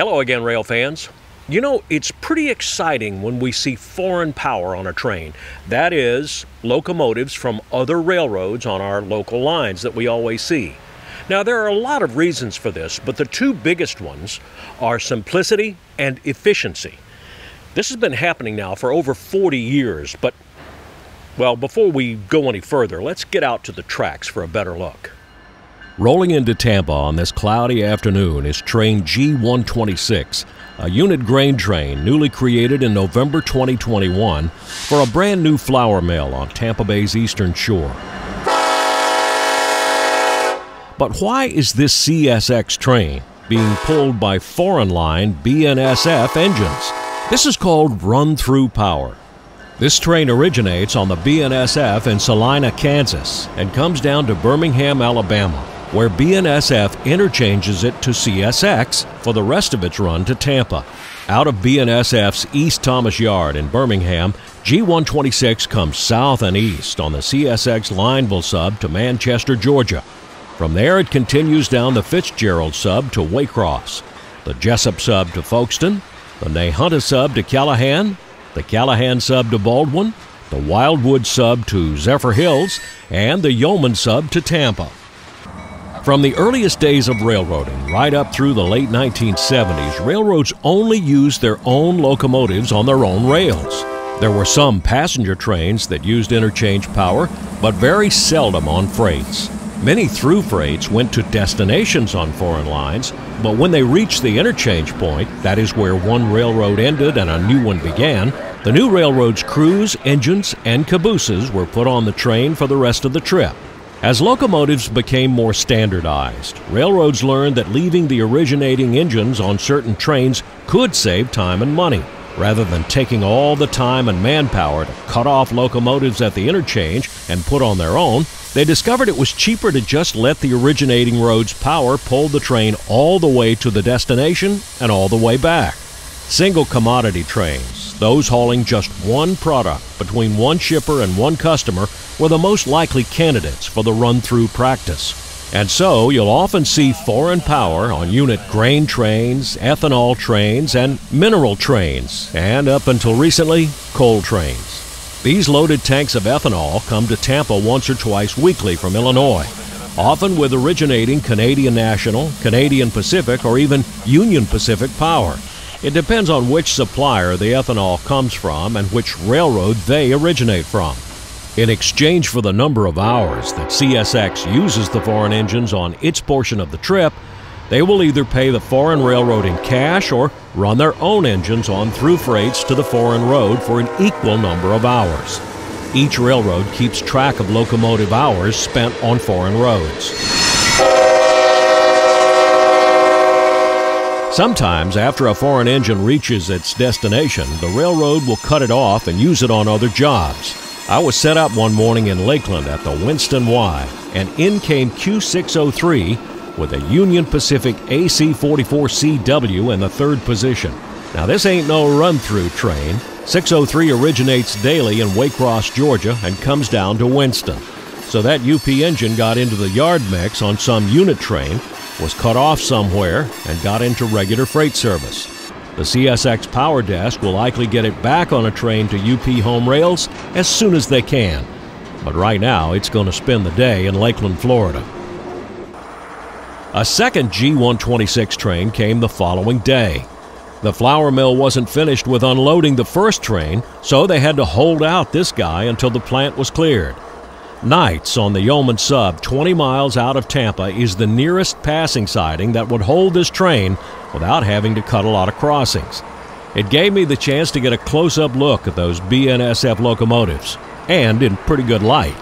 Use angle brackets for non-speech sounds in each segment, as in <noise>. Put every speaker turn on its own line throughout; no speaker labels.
Hello again, rail fans. You know, it's pretty exciting when we see foreign power on a train. That is, locomotives from other railroads on our local lines that we always see. Now, there are a lot of reasons for this, but the two biggest ones are simplicity and efficiency. This has been happening now for over 40 years, but, well, before we go any further, let's get out to the tracks for a better look. Rolling into Tampa on this cloudy afternoon is train G126, a unit grain train newly created in November 2021 for a brand new flour mill on Tampa Bay's eastern shore. But why is this CSX train being pulled by foreign line BNSF engines? This is called run through power. This train originates on the BNSF in Salina, Kansas, and comes down to Birmingham, Alabama where BNSF interchanges it to CSX for the rest of its run to Tampa. Out of BNSF's East Thomas Yard in Birmingham, G126 comes south and east on the CSX Lineville sub to Manchester, Georgia. From there, it continues down the Fitzgerald sub to Waycross, the Jesup sub to Folkston, the Nahunta sub to Callahan, the Callahan sub to Baldwin, the Wildwood sub to Zephyrhills, and the Yeoman sub to Tampa. From the earliest days of railroading right up through the late 1970s, railroads only used their own locomotives on their own rails. There were some passenger trains that used interchange power, but very seldom on freights. Many through freights went to destinations on foreign lines, but when they reached the interchange point, that is where one railroad ended and a new one began, the new railroad's crews, engines, and cabooses were put on the train for the rest of the trip. As locomotives became more standardized, railroads learned that leaving the originating engines on certain trains could save time and money. Rather than taking all the time and manpower to cut off locomotives at the interchange and put on their own, they discovered it was cheaper to just let the originating road's power pull the train all the way to the destination and all the way back. Single commodity trains, those hauling just one product between one shipper and one customer, were the most likely candidates for the run through practice. And so you'll often see foreign power on unit grain trains, ethanol trains, and mineral trains, and up until recently, coal trains. These loaded tanks of ethanol come to Tampa once or twice weekly from Illinois, often with originating Canadian National, Canadian Pacific, or even Union Pacific power. It depends on which supplier the ethanol comes from and which railroad they originate from. In exchange for the number of hours that CSX uses the foreign engines on its portion of the trip, they will either pay the foreign railroad in cash or run their own engines on through freights to the foreign road for an equal number of hours. Each railroad keeps track of locomotive hours spent on foreign roads. Sometimes, after a foreign engine reaches its destination, the railroad will cut it off and use it on other jobs. I was set up one morning in Lakeland at the Winston Y, and in came Q603 with a Union Pacific AC44CW in the third position. Now, this ain't no run through train. 603 originates daily in Waycross, Georgia, and comes down to Winston. So that UP engine got into the yard mix on some unit train was cut off somewhere and got into regular freight service. The CSX Power Desk will likely get it back on a train to UP home rails as soon as they can. But right now, it's going to spend the day in Lakeland, Florida. A second G126 train came the following day. The flour mill wasn't finished with unloading the first train, so they had to hold out this guy until the plant was cleared. Knights on the Yeoman Sub, 20 miles out of Tampa, is the nearest passing siding that would hold this train without having to cut a lot of crossings. It gave me the chance to get a close up look at those BNSF locomotives, and in pretty good light.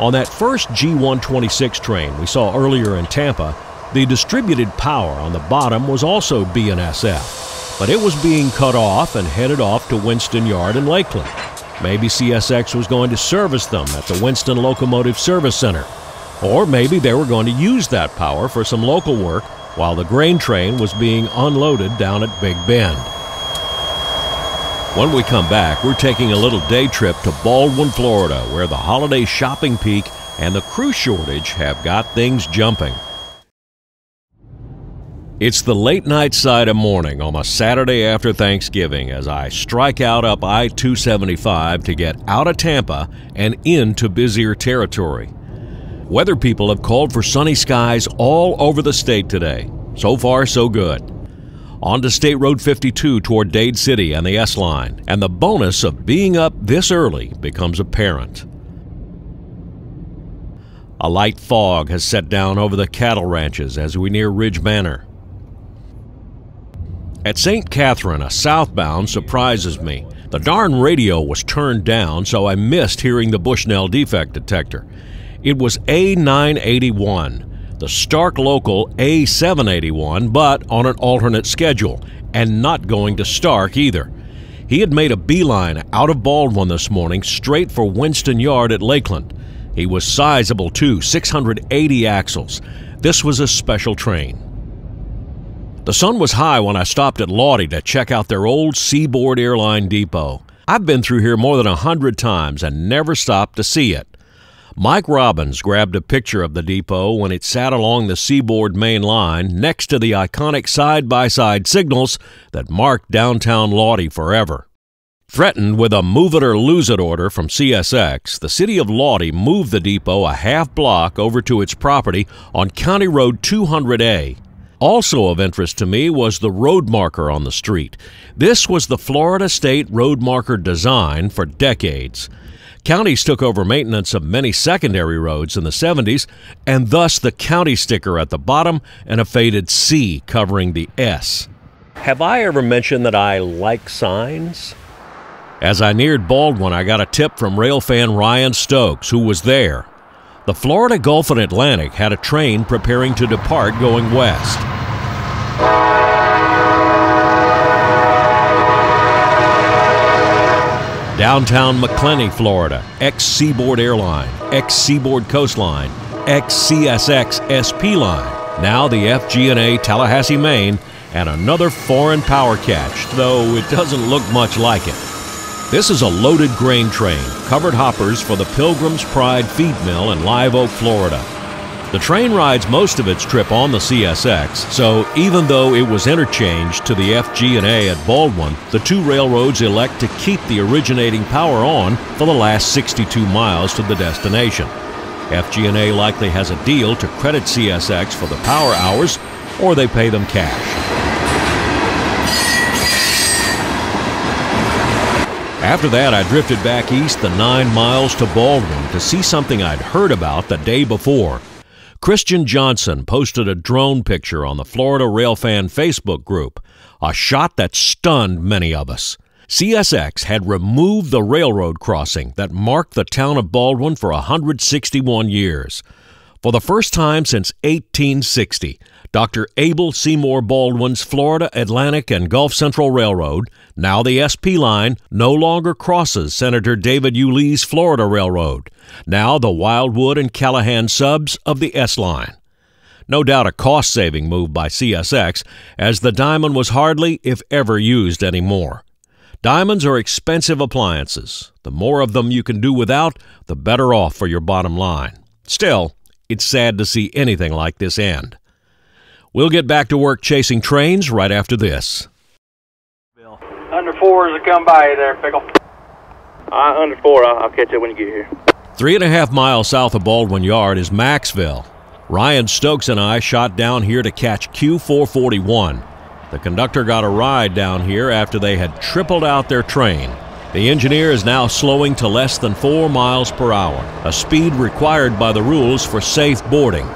On that first G126 train we saw earlier in Tampa, the distributed power on the bottom was also BNSF, but it was being cut off and headed off to Winston Yard in Lakeland. Maybe CSX was going to service them at the Winston Locomotive Service Center. Or maybe they were going to use that power for some local work while the grain train was being unloaded down at Big Bend. When we come back, we're taking a little day trip to Baldwin, Florida, where the holiday shopping peak and the crew shortage have got things jumping. It's the late night side of morning on a Saturday after Thanksgiving as I strike out up I 275 to get out of Tampa and into busier territory. Weather people have called for sunny skies all over the state today. So far, so good. On to State Road 52 toward Dade City and the S Line, and the bonus of being up this early becomes apparent. A light fog has set down over the cattle ranches as we near Ridge Manor. At St. Catherine, a southbound surprises me. The darn radio was turned down, so I missed hearing the Bushnell defect detector. It was A981, the Starke local A781, but on an alternate schedule, and not going to Starke either. He had made a beeline out of Baldwin this morning, straight for Winston Yard at Lakeland. He was sizable too, 680 axles. This was a special train. The sun was high when I stopped at Lawtey to check out their old Seaboard Airline depot. I've been through here more than a hundred times and never stopped to see it. Mike Robbins grabbed a picture of the depot when it sat along the Seaboard main line next to the iconic side by side signals that marked downtown Lawtey forever. Threatened with a move it or lose it order from CSX, the city of Lawtey moved the depot a half block over to its property on County Road 200A also of interest to me was the road marker on the street. This was the Florida State road marker design for decades. Counties took over maintenance of many secondary roads in the 70s, and thus the county sticker at the bottom and a faded C covering the S. Have I ever mentioned that I like signs? As I neared Baldwin, I got a tip from railfan Ryan Stokes, who was there. The Florida Gulf and Atlantic had a train preparing to depart going west. Downtown Macclenny, Florida, ex Seaboard Airline, ex Seaboard Coastline, ex CSX SP line, now the FG&A Tallahassee, Main, and another foreign power catch, though it doesn't look much like it. This is a loaded grain train, covered hoppers for the Pilgrim's Pride feed mill in Live Oak, Florida. The train rides most of its trip on the CSX, so even though it was interchanged to the FG&A at Baldwin, the two railroads elect to keep the originating power on for the last 62 miles to the destination. FG&A likely has a deal to credit CSX for the power hours, or they pay them cash. After that, I drifted back east the nine miles to Baldwin to see something I'd heard about the day before. Christian Johnson posted a drone picture on the Florida Railfan Facebook group, a shot that stunned many of us. CSX had removed the railroad crossing that marked the town of Baldwin for 161 years. For the first time since 1860, Dr. Abel Seymour Baldwin's Florida Atlantic and Gulf Central Railroad, now the SP line, no longer crosses Senator David Yulee's Florida Railroad, now the Wildwood and Callahan subs of the S line. No doubt a cost saving move by CSX, as the diamond was hardly, if ever, used anymore. Diamonds are expensive appliances. The more of them you can do without, the better off for your bottom line. Still, it's sad to see anything like this end. We'll get back to work chasing trains right after this. Bill.
Under four is will come by there, Pickle.
Uh, under four, I'll, I'll catch it when you get here.
Three and a half miles south of Baldwin Yard is Maxville. Ryan Stokes and I shot down here to catch Q441. The conductor got a ride down here after they had tripled out their train. The engineer is now slowing to less than 4 miles per hour, a speed required by the rules for safe boarding.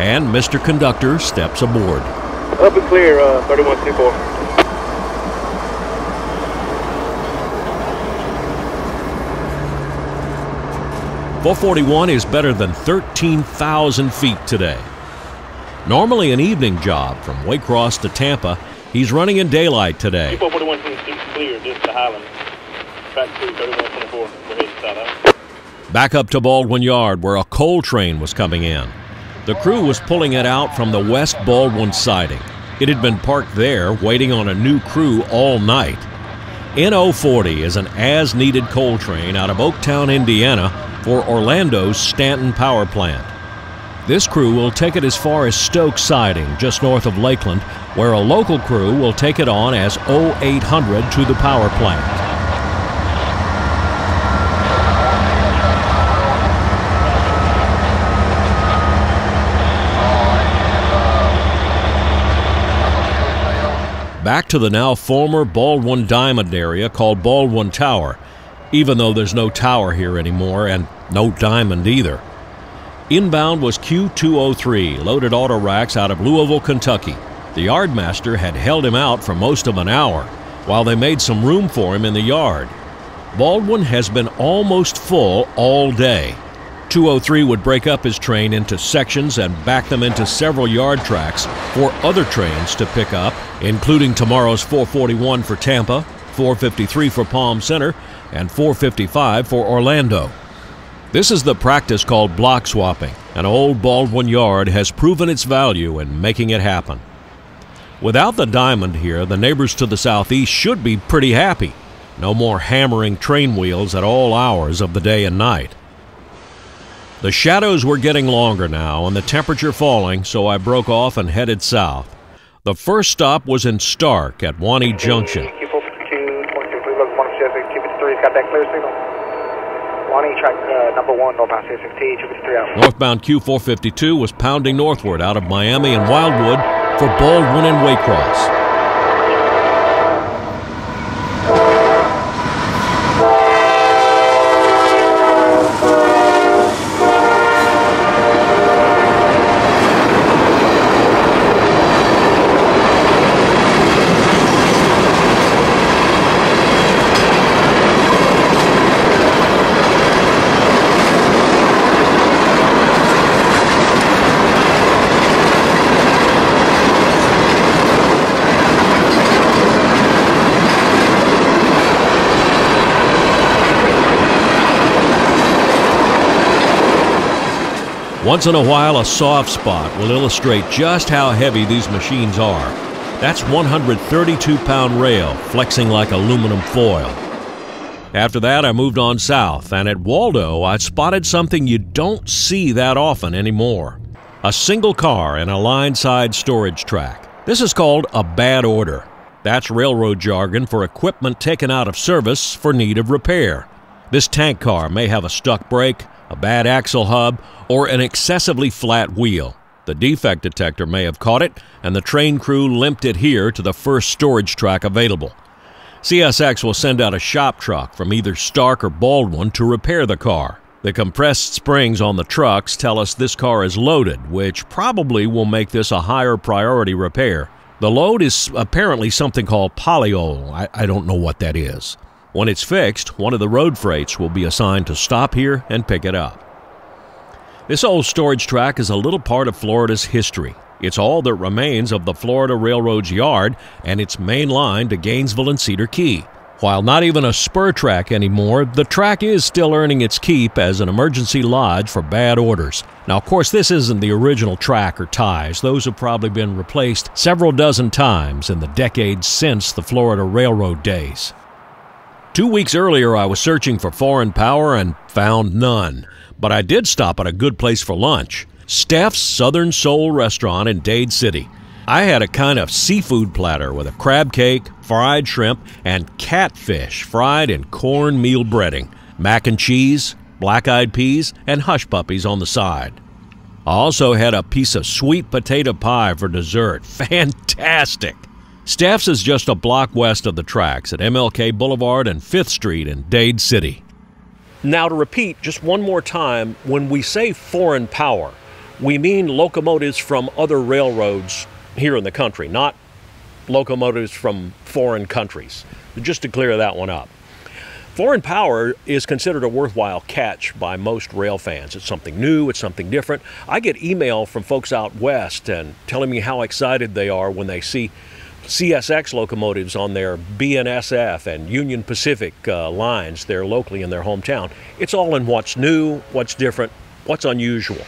And Mr. Conductor steps aboard.
Up and clear, uh, 3124.
Four forty-one is better than thirteen thousand feet today. Normally an evening job from Waycross to Tampa, he's running in daylight today.
441 clear, just to Highland.
Back up to Baldwin Yard, where a coal train was coming in. The crew was pulling it out from the West Baldwin siding. It had been parked there, waiting on a new crew all night. NO40 is an as needed coal train out of Oaktown, Indiana, for Orlando's Stanton Power Plant. This crew will take it as far as Stoke Siding, just north of Lakeland, where a local crew will take it on as 0800 to the power plant. Back to the now former Baldwin Diamond area called Baldwin Tower, even though there's no tower here anymore and no diamond either. Inbound was Q203, loaded auto racks out of Louisville, Kentucky. The yardmaster had held him out for most of an hour while they made some room for him in the yard. Baldwin has been almost full all day. 203 would break up his train into sections and back them into several yard tracks for other trains to pick up, including tomorrow's 441 for Tampa, 453 for Palm Center, and 455 for Orlando. This is the practice called block swapping, and old Baldwin Yard has proven its value in making it happen. Without the diamond here, the neighbors to the southeast should be pretty happy. No more hammering train wheels at all hours of the day and night. The shadows were getting longer now and the temperature falling, so I broke off and headed south. The first stop was in Starke at Wanee Junction. Northbound Q452 was pounding northward out of Miami and Wildwood for Baldwin and Waycross. Once in a while, a soft spot will illustrate just how heavy these machines are. That's 132 pound rail flexing like aluminum foil. After that, I moved on south, and at Waldo, I spotted something you don't see that often anymore a single car in a line side storage track. This is called a bad order. That's railroad jargon for equipment taken out of service for need of repair. This tank car may have a stuck brake, a bad axle hub, or an excessively flat wheel. The defect detector may have caught it, and the train crew limped it here to the first storage track available. CSX will send out a shop truck from either Starke or Baldwin to repair the car. The compressed springs on the trucks tell us this car is loaded, which probably will make this a higher priority repair. The load is apparently something called polyol. I, I don't know what that is. When it's fixed, one of the road freights will be assigned to stop here and pick it up. This old storage track is a little part of Florida's history. It's all that remains of the Florida Railroad's yard and its main line to Gainesville and Cedar Key. While not even a spur track anymore, the track is still earning its keep as an emergency lodge for bad orders. Now, of course, this isn't the original track or ties. Those have probably been replaced several dozen times in the decades since the Florida Railroad days. Two weeks earlier, I was searching for foreign power and found none. But I did stop at a good place for lunch Steph's Southern Soul Restaurant in Dade City. I had a kind of seafood platter with a crab cake, fried shrimp, and catfish fried in cornmeal breading, mac and cheese, black eyed peas, and hush puppies on the side. I also had a piece of sweet potato pie for dessert. <laughs> Fantastic! Steph's is just a block west of the tracks at MLK Boulevard and 5th Street in Dade City. Now, to repeat just one more time, when we say foreign power, we mean locomotives from other railroads here in the country, not locomotives from foreign countries. Just to clear that one up. Foreign power is considered a worthwhile catch by most rail fans. It's something new, it's something different. I get email from folks out west and telling me how excited they are when they see CSX locomotives on their BNSF and Union Pacific uh, lines there locally in their hometown. It's all in what's new, what's different, what's unusual.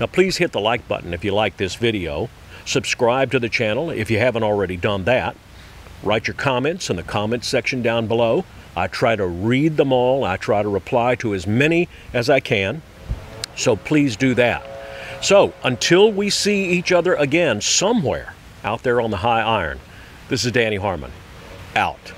Now please hit the like button if you like this video. Subscribe to the channel if you haven't already done that. Write your comments in the comments section down below. I try to read them all. I try to reply to as many as I can. So please do that. So, until we see each other again somewhere out there on the high iron, this is Danny Harmon. Out.